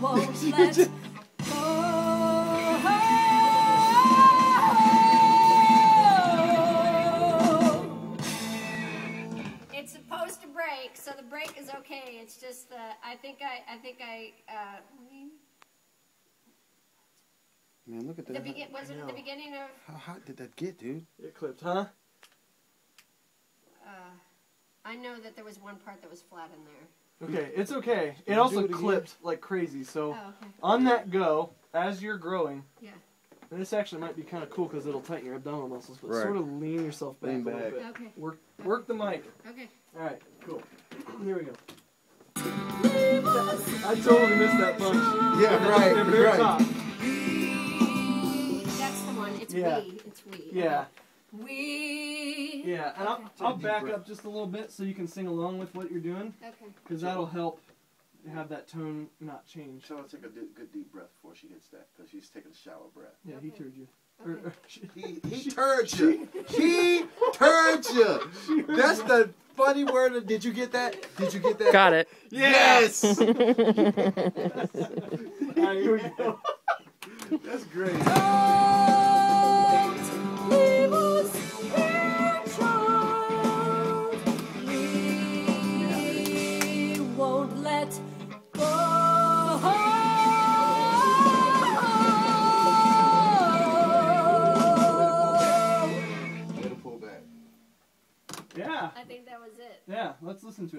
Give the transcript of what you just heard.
won't let go. It's supposed to break, so the break is okay. It's just the I think I I think I uh, Man, look at the that. begin was it at the beginning of How hot did that get, dude? It clipped, huh? uh, I know that there was one part that was flat in there. Okay, it's okay. It also do it again? clipped like crazy. So Oh, okay. on that go, as you're growing, Yeah. and this actually might be kind of cool because it'll tighten your abdominal muscles, but Right. sort of lean yourself back Lean a little bit. Okay. Work, work the mic. Okay. All right, cool. Here we go. I totally missed that punch. Yeah, At the- right, at the very right. top. That's the one. It's Yeah. we. It's we. Yeah, We. yeah, and I'll, I'll Take a deep back breath. up just a little bit so you can sing along with what you're doing, Okay. because that'll help have that tone not change. Tell her to take a good deep breath before she hits that, because she's taking a shallow breath. Yeah, he turned you. Okay. Or- or she- He he turned you. He turned you. That's the funny word. of- Did you get that? Did you get that? Got it. Yes. All right, here we go. That's great. Don't Yeah, I think that was it. yeah. Let's listen to it.